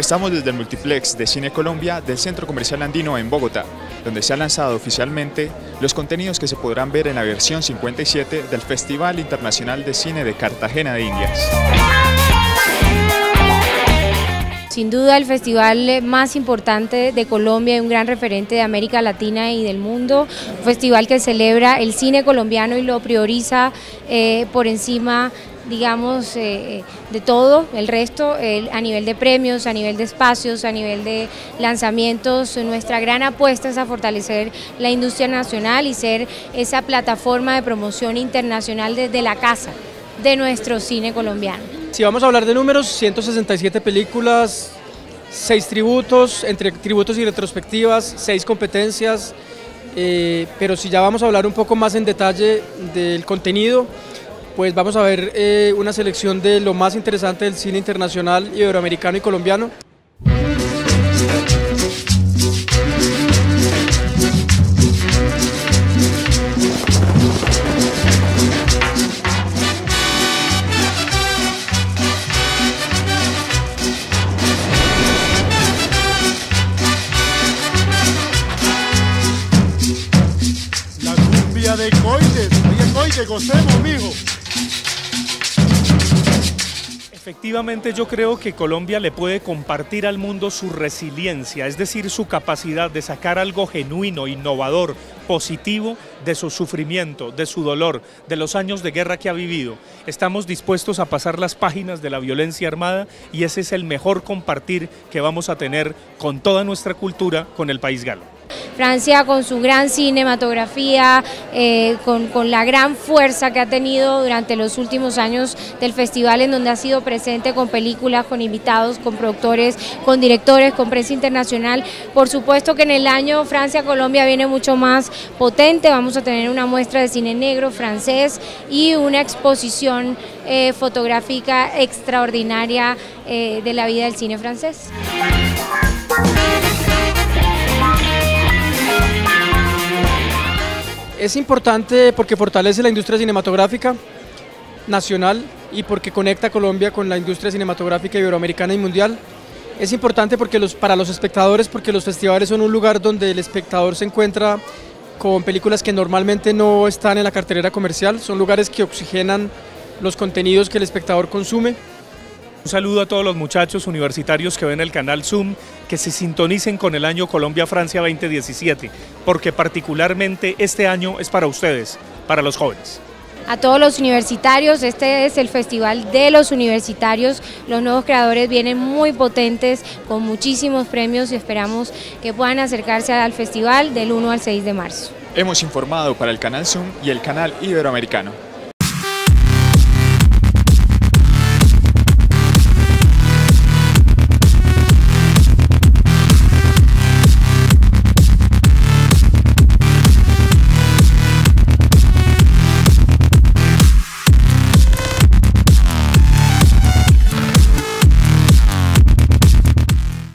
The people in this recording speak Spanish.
Estamos desde el Multiplex de Cine Colombia del Centro Comercial Andino en Bogotá, donde se han lanzado oficialmente los contenidos que se podrán ver en la versión 57 del Festival Internacional de Cine de Cartagena de Indias. Sin duda el festival más importante de Colombia y un gran referente de América Latina y del mundo, un festival que celebra el cine colombiano y lo prioriza eh, por encima digamos, eh, de todo, el resto, a nivel de premios, a nivel de espacios, a nivel de lanzamientos, nuestra gran apuesta es a fortalecer la industria nacional y ser esa plataforma de promoción internacional desde la casa de nuestro cine colombiano. Si vamos a hablar de números, 167 películas, 6 tributos, entre tributos y retrospectivas, 6 competencias, eh, pero si ya vamos a hablar un poco más en detalle del contenido, pues vamos a ver eh, una selección de lo más interesante del cine internacional, iberoamericano y colombiano. La cumbia de Coites, oye Coites, gocemos, mijo. Efectivamente yo creo que Colombia le puede compartir al mundo su resiliencia, es decir, su capacidad de sacar algo genuino, innovador, positivo de su sufrimiento, de su dolor, de los años de guerra que ha vivido. Estamos dispuestos a pasar las páginas de la violencia armada y ese es el mejor compartir que vamos a tener con toda nuestra cultura con el país galo. Francia con su gran cinematografía, eh, con, la gran fuerza que ha tenido durante los últimos años del festival en donde ha sido presente con películas, con invitados, con productores, con directores, con prensa internacional. Por supuesto que en el año Francia-Colombia viene mucho más potente, vamos a tener una muestra de cine negro francés y una exposición eh, fotográfica extraordinaria eh, de la vida del cine francés. Es importante porque fortalece la industria cinematográfica nacional y porque conecta Colombia con la industria cinematográfica iberoamericana y mundial. Es importante porque los, para los espectadores porque los festivales son un lugar donde el espectador se encuentra con películas que normalmente no están en la cartelera comercial, son lugares que oxigenan los contenidos que el espectador consume. Un saludo a todos los muchachos universitarios que ven el canal Zoom, que se sintonicen con el año Colombia-Francia 2017, porque particularmente este año es para ustedes, para los jóvenes. A todos los universitarios, este es el festival de los universitarios, los nuevos creadores vienen muy potentes, con muchísimos premios y esperamos que puedan acercarse al festival del 1 al 6 de marzo. Hemos informado para el canal Zoom y el canal Iberoamericano.